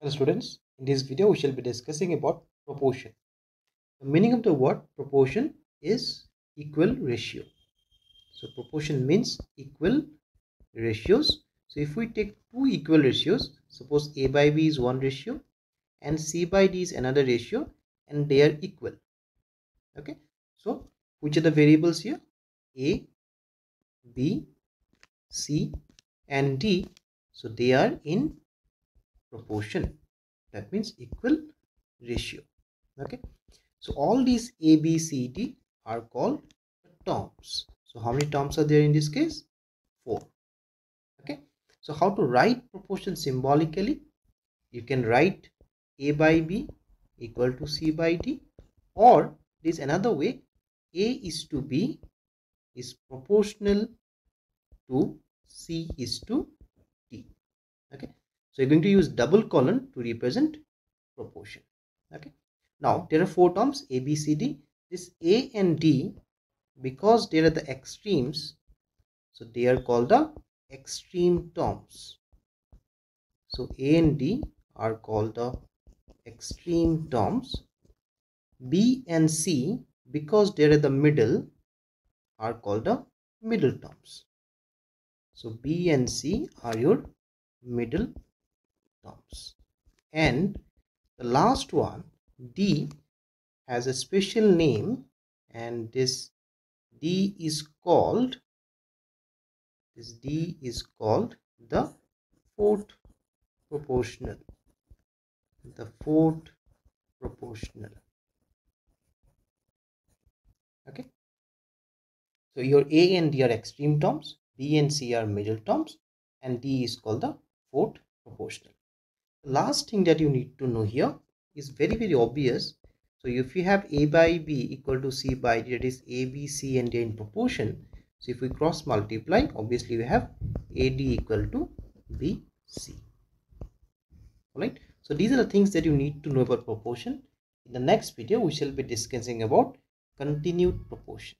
Hello students, in this video we shall be discussing about proportion. The meaning of the word proportion is equal ratio. So proportion means equal ratios. So if we take two equal ratios, suppose A by B is one ratio and C by D is another ratio and they are equal. Okay, so which are the variables here? A, B, C and D. So they are in proportion. That means equal ratio. Okay. So all these a b c d are called terms. So how many terms are there in this case? Four. Okay. So how to write proportion symbolically? You can write a by b equal to c by d. Or there's another way. A is to b is proportional to c is to so you're going to use double colon to represent proportion. Okay. Now there are four terms A, B, C, D. This A and D, because they are the extremes, so they are called the extreme terms. So A and D are called the extreme terms. B and C, because they are the middle, are called the middle terms. So B and C are your middle and the last one d has a special name and this d is called this d is called the fourth proportional the fourth proportional. Okay? So your a and d are extreme terms b and c are middle terms and d is called the fourth proportional last thing that you need to know here is very very obvious. So if you have a by b equal to c by d that is a b c and d in proportion. So if we cross multiply obviously we have ad equal to bc all right so these are the things that you need to know about proportion. In the next video we shall be discussing about continued proportion